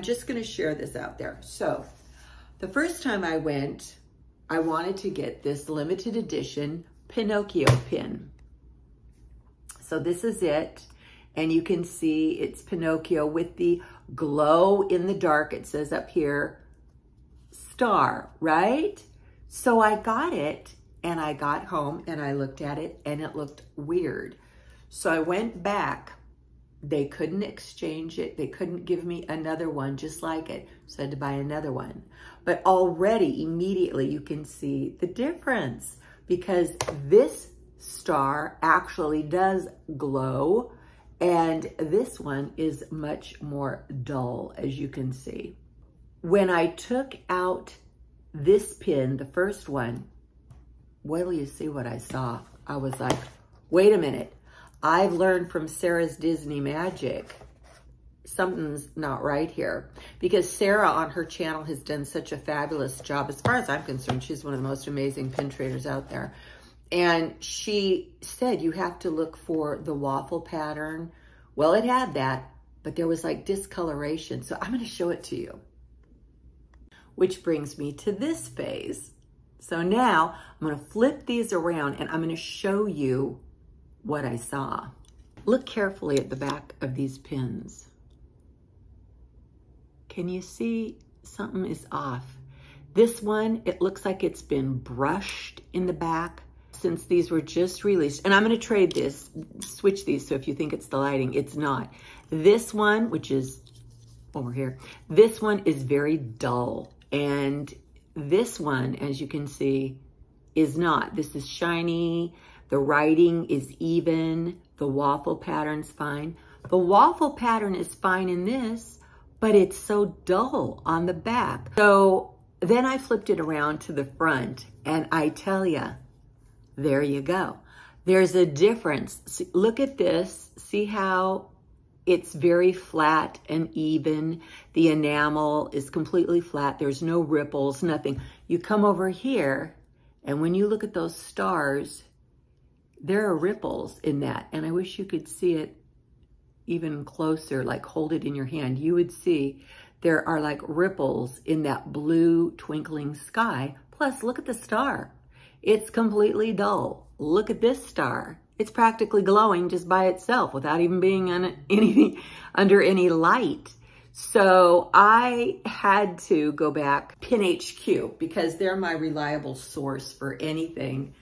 I'm just gonna share this out there. So the first time I went, I wanted to get this limited edition Pinocchio pin. So this is it. And you can see it's Pinocchio with the glow in the dark. It says up here, star, right? So I got it and I got home and I looked at it and it looked weird. So I went back. They couldn't exchange it. They couldn't give me another one just like it. So I had to buy another one. But already, immediately, you can see the difference because this star actually does glow and this one is much more dull, as you can see. When I took out this pin, the first one, till you see what I saw. I was like, wait a minute. I've learned from Sarah's Disney Magic something's not right here because Sarah on her channel has done such a fabulous job. As far as I'm concerned, she's one of the most amazing pin traders out there. And she said you have to look for the waffle pattern. Well, it had that, but there was like discoloration. So I'm going to show it to you. Which brings me to this phase. So now I'm going to flip these around and I'm going to show you what I saw. Look carefully at the back of these pins. Can you see something is off? This one, it looks like it's been brushed in the back since these were just released. And I'm going to trade this, switch these. So if you think it's the lighting, it's not. This one, which is over here, this one is very dull. And this one, as you can see, is not. This is shiny. The writing is even. The waffle pattern's fine. The waffle pattern is fine in this, but it's so dull on the back. So then I flipped it around to the front and I tell you, there you go. There's a difference. Look at this. See how it's very flat and even. The enamel is completely flat. There's no ripples, nothing. You come over here, and when you look at those stars, there are ripples in that. And I wish you could see it even closer, like hold it in your hand. You would see there are like ripples in that blue twinkling sky. Plus, look at the star. It's completely dull. Look at this star. It's practically glowing just by itself without even being on any, under any light. So I had to go back Pin HQ because they're my reliable source for anything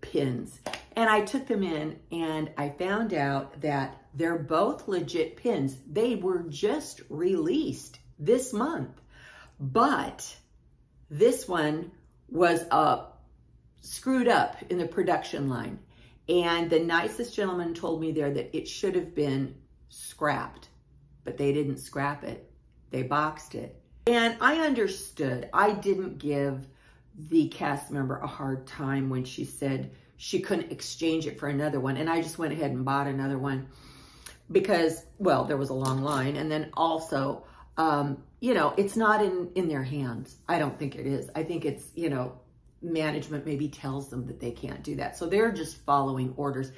pins. And I took them in and I found out that they're both legit pins. They were just released this month, but this one was uh, screwed up in the production line. And the nicest gentleman told me there that it should have been scrapped, but they didn't scrap it. They boxed it. And I understood. I didn't give the cast member a hard time when she said she couldn't exchange it for another one. And I just went ahead and bought another one because, well, there was a long line. And then also, um, you know, it's not in, in their hands. I don't think it is. I think it's, you know, management maybe tells them that they can't do that. So they're just following orders.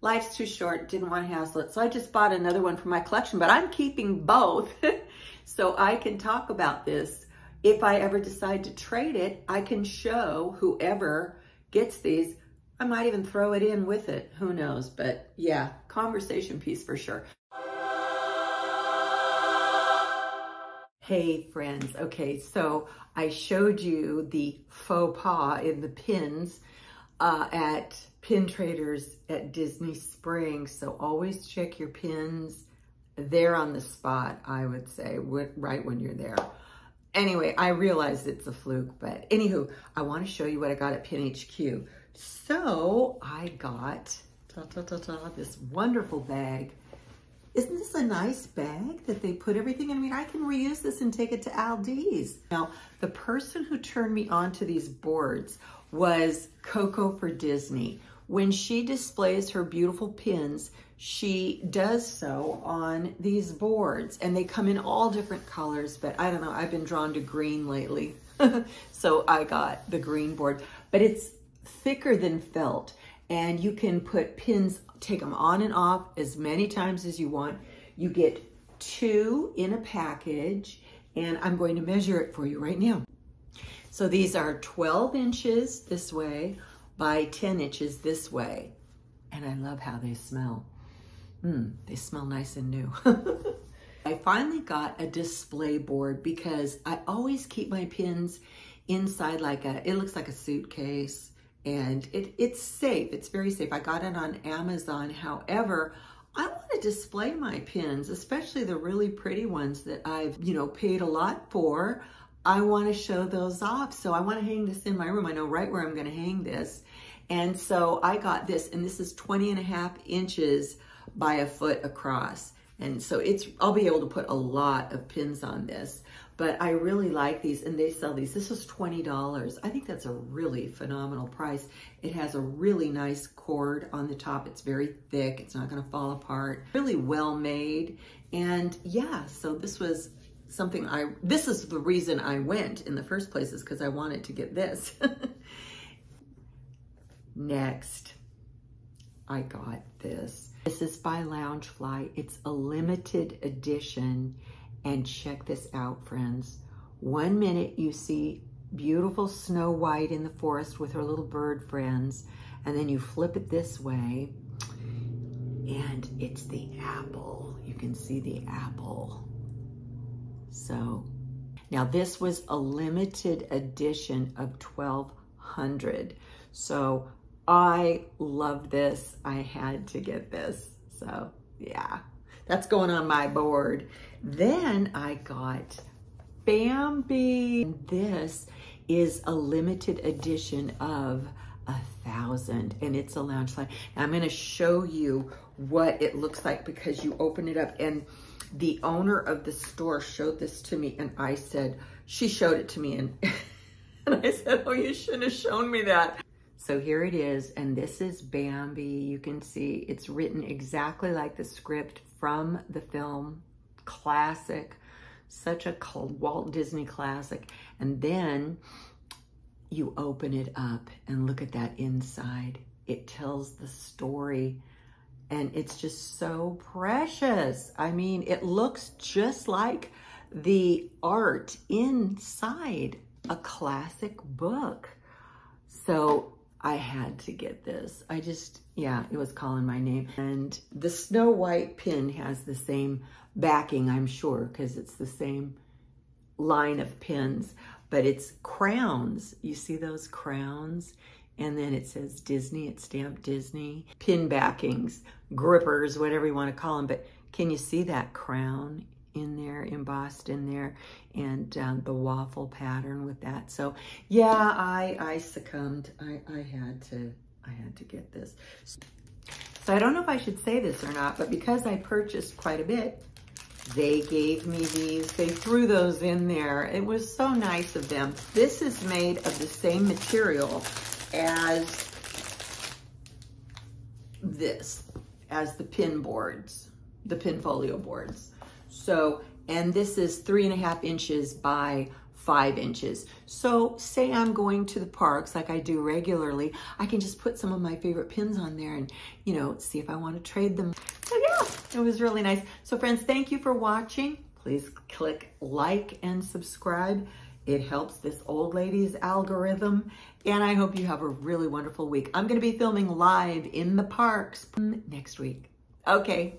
Life's too short, didn't want to hassle it. So I just bought another one for my collection, but I'm keeping both. so I can talk about this. If I ever decide to trade it, I can show whoever gets these. I might even throw it in with it. Who knows? But yeah, conversation piece for sure. Hey friends, okay, so I showed you the faux pas in the pins uh, at Pin Traders at Disney Springs. So always check your pins there on the spot, I would say, right when you're there. Anyway, I realize it's a fluke, but anywho, I want to show you what I got at Pin HQ. So I got ta, ta, ta, this wonderful bag isn't this a nice bag that they put everything in? I mean, I can reuse this and take it to Aldi's. Now, the person who turned me on to these boards was Coco for Disney. When she displays her beautiful pins, she does so on these boards and they come in all different colors, but I don't know, I've been drawn to green lately. so I got the green board, but it's thicker than felt and you can put pins take them on and off as many times as you want. You get two in a package and I'm going to measure it for you right now. So these are 12 inches this way by 10 inches this way. And I love how they smell. Mmm, they smell nice and new. I finally got a display board because I always keep my pins inside like a, it looks like a suitcase and it, it's safe. It's very safe. I got it on Amazon. However, I want to display my pins, especially the really pretty ones that I've, you know, paid a lot for. I want to show those off. So I want to hang this in my room. I know right where I'm going to hang this. And so I got this, and this is 20 and a half inches by a foot across. And so it's, I'll be able to put a lot of pins on this, but I really like these and they sell these. This was $20. I think that's a really phenomenal price. It has a really nice cord on the top. It's very thick. It's not gonna fall apart. Really well made. And yeah, so this was something I, this is the reason I went in the first place is because I wanted to get this. Next, I got this. This is by Loungefly. It's a limited edition. And check this out, friends. One minute you see beautiful Snow White in the forest with her little bird friends. And then you flip it this way and it's the apple. You can see the apple. So now this was a limited edition of 1200. So I love this. I had to get this. So yeah, that's going on my board. Then I got Bambi. This is a limited edition of a thousand and it's a Loungefly. I'm gonna show you what it looks like because you open it up and the owner of the store showed this to me and I said, she showed it to me and, and I said, oh, you shouldn't have shown me that. So here it is, and this is Bambi. You can see it's written exactly like the script from the film. Classic, such a Walt Disney classic. And then you open it up and look at that inside. It tells the story and it's just so precious. I mean, it looks just like the art inside a classic book. So I had to get this. I just, yeah, it was calling my name. And the Snow White pin has the same backing, I'm sure, because it's the same line of pins, but it's crowns. You see those crowns? And then it says Disney, it's stamped Disney. Pin backings, grippers, whatever you want to call them. But can you see that crown? In there, embossed in there, and um, the waffle pattern with that. So yeah, I, I succumbed. I, I had to, I had to get this. So I don't know if I should say this or not, but because I purchased quite a bit, they gave me these. They threw those in there. It was so nice of them. This is made of the same material as this, as the pin boards, the PinFolio boards. So, and this is three and a half inches by five inches. So say I'm going to the parks like I do regularly, I can just put some of my favorite pins on there and, you know, see if I want to trade them. So yeah, it was really nice. So friends, thank you for watching. Please click like and subscribe. It helps this old lady's algorithm. And I hope you have a really wonderful week. I'm going to be filming live in the parks next week. Okay.